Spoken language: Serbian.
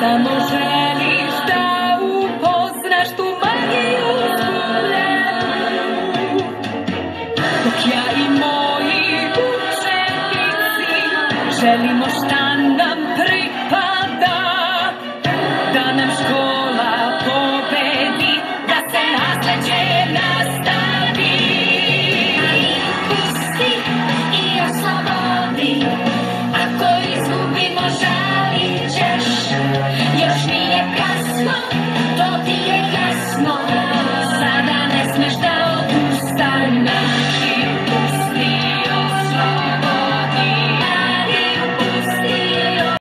Samo želiš da upoznaš tu magiju zgubljenu Dok ja i moji učenici želimo šta nam prije Amen.